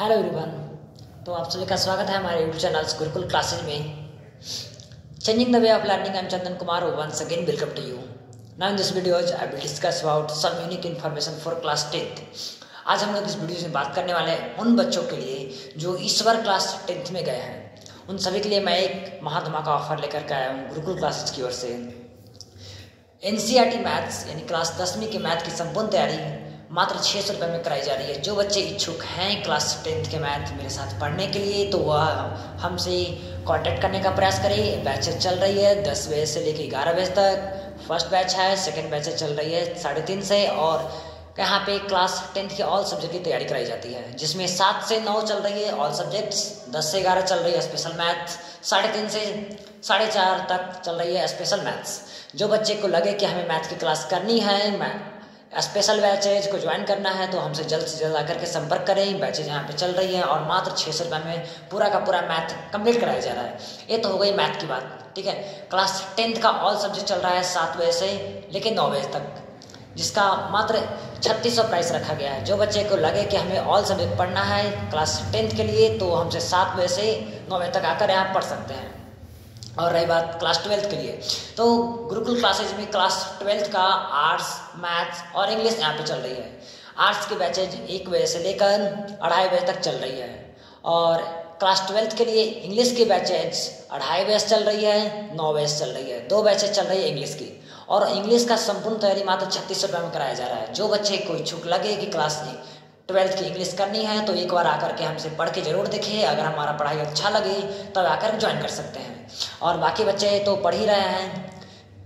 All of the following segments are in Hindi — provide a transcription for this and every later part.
Hello everyone. तो आप सभी का स्वागत है हमारे यूट्यूब चैनल गुरुकुल क्लासेज में। Changing the way of learning I am Chandan Kumar once again welcome to you now in this videos I will discuss about some unique information for class tenth आज हम लोग इस वीडियो में बात करने वाले हैं उन बच्चों के लिए जो इस बार क्लास टेंथ में गए हैं। उन सभी के लिए मैं एक महाधमाका ऑफ़र लेकर के आया हूँ गुरुकुल क्लासेज की ओर से। एनसीआरटी मैथ्स यानी क्लास दसवीं के मैथ की संपूर्ण तैयारी मात्र छः सौ रुपये में कराई जा रही है। जो बच्चे इच्छुक हैं क्लास टेंथ के मैथ मेरे साथ पढ़ने के लिए तो वह हमसे कांटेक्ट करने का प्रयास करें। बैच चल रही है दस बजे से लेकर ग्यारह बजे तक। फ़र्स्ट बैच है, सेकेंड बैच चल रही है साढ़े तीन से और यहाँ पे क्लास टेंथ के ऑल सब्जेक्ट की तैयारी कराई जाती है। जिसमें सात से नौ चल रही है ऑल सब्जेक्ट्स दस से ग्यारह चल रही है स्पेशल मैथ्स साढ़े तीन से साढ़े चार तक चल रही है स्पेशल मैथ्स जो बच्चे को लगे कि हमें मैथ की क्लास करनी है, मैं स्पेशल बैचेज को ज्वाइन करना है तो हमसे जल्द से जल्द आकर के संपर्क करें। बैचेज यहाँ पे चल रही है और मात्र छः सौ रुपये में पूरा का पूरा मैथ कंप्लीट कराया जा रहा है। ये तो हो गई मैथ की बात, ठीक है? क्लास टेंथ का ऑल सब्जेक्ट चल रहा है सात बजे से लेकिन नौ बजे तक, जिसका मात्र छत्तीस सौ प्राइस रखा गया है। जो बच्चे को लगे कि हमें ऑल सब्जेक्ट पढ़ना है क्लास टेंथ के लिए तो हमसे सात बजे से नौ बजे तक आकर यहाँ पढ़ सकते हैं। और रही बात क्लास ट्वेल्थ के लिए। तो गुरुकुल क्लासेज में क्लास ट्वेल्थ का आर्ट्स मैथ्स और इंग्लिश यहाँ पे चल रही है। आर्ट्स की बैचेज एक बजे से लेकर अढ़ाई बजे तक चल रही है। और क्लास ट्वेल्थ के लिए इंग्लिश की बैचेज अढ़ाई बजे चल रही है, नौ बजे चल रही है। दो बैचेज चल रही है इंग्लिश की। और इंग्लिश का संपूर्ण तैयारी मात्र छत्तीस रुपये में कराया जा रहा है। जो बच्चे को इच्छुक लगे कि क्लास ट्वेल्थ की इंग्लिश करनी है तो एक बार आकर के हमसे पढ़ के ज़रूर देखें। अगर हमारा पढ़ाई अच्छा लगे, तब आकर ज्वाइन कर सकते हैं। और बाकी बच्चे तो पढ़ ही रहे हैं।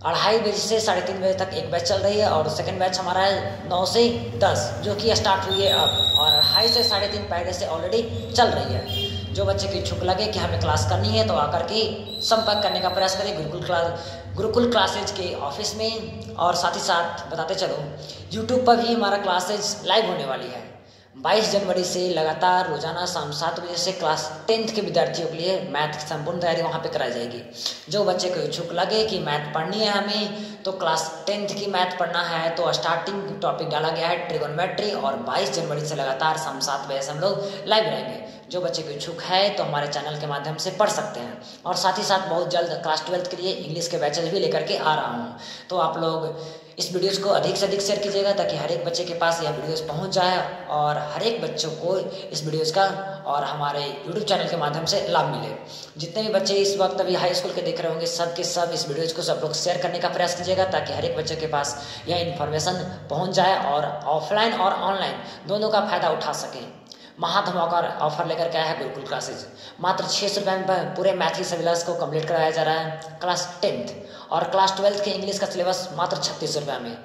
अढ़ाई बजे से साढ़े तीन बजे तक एक बैच चल रही है, और सेकंड बैच हमारा है नौ से दस, जो कि स्टार्ट हुई है अब। और अढ़ाई से साढ़े तीन पहले से ऑलरेडी चल रही है। जो बच्चे की इच्छुक लगे कि हमें क्लास करनी है तो आकर के संपर्क करने का प्रयास करें गुरुकुल क्लास गुरुकुल क्लासेज के ऑफ़िस में। और साथ ही साथ बताते चलो यूट्यूब पर भी हमारा क्लासेज लाइव होने वाली है। 22 जनवरी से लगातार रोज़ाना शाम सात बजे से क्लास टेंथ के विद्यार्थियों के लिए मैथ की संपूर्ण तैयारी वहाँ पे कराई जाएगी। जो बच्चे को इच्छुक लगे कि मैथ पढ़नी है हमें तो क्लास टेंथ की मैथ पढ़ना है तो स्टार्टिंग टॉपिक डाला गया है ट्रिगोनमेट्री और 22 जनवरी से लगातार शाम सात बजे से हम लोग लाइव रहेंगे। जो बच्चे को इच्छुक है तो हमारे चैनल के माध्यम से पढ़ सकते हैं। और साथ ही साथ बहुत जल्द क्लास ट्वेल्थ के लिए इंग्लिश के बैचेज भी लेकर के आ रहा हूँ। तो आप लोग इस वीडियोज़ को अधिक से अधिक शेयर कीजिएगा, ताकि हर एक बच्चे के पास यह वीडियोज़ पहुँच जाए और हर एक बच्चों को इस वीडियोस का और हमारे यूट्यूब चैनल के माध्यम से लाभ मिले। जितने भी बच्चे इस वक्त अभी हाई स्कूल के देख रहे होंगे, सब के सब इस वीडियोज़ को सब लोग शेयर करने का प्रयास कीजिएगा ताकि हर एक बच्चे के पास यह इन्फॉर्मेशन पहुँच जाए और ऑफलाइन और ऑनलाइन दोनों का फ़ायदा उठा सकें। महाधमाका ऑफ़र लेकर के आया है गुरुकुल क्लासेज मात्र छः सौ रुपये में पूरे मैथ की सिलेबस को कंप्लीट कराया जा रहा है। क्लास टेंथ और क्लास ट्वेल्थ के इंग्लिश का सिलेबस मात्र छत्तीस सौ रुपये में।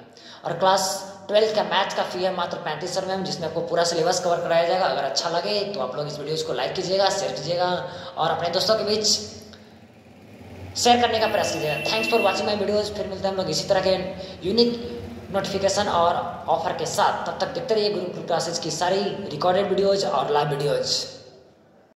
और क्लास ट्वेल्थ का मैथ का फ़ी है मात्र पैंतीस सौ रुपये में, जिसमें आपको पूरा सिलेबस कवर कराया जाएगा। अगर अच्छा लगे तो आप लोग इस वीडियो को लाइक कीजिएगा शेयर कीजिएगा और अपने दोस्तों के बीच शेयर करने का प्रयास कीजिएगा। Thanks for watching my videos फिर मिलते हैं हम लोग इसी तरह के यूनिक नोटिफिकेशन और ऑफ़र के साथ। तब तक देखते रहिए गुरु क्लासेज की सारी रिकॉर्डेड वीडियोज़ और लाइव वीडियोज़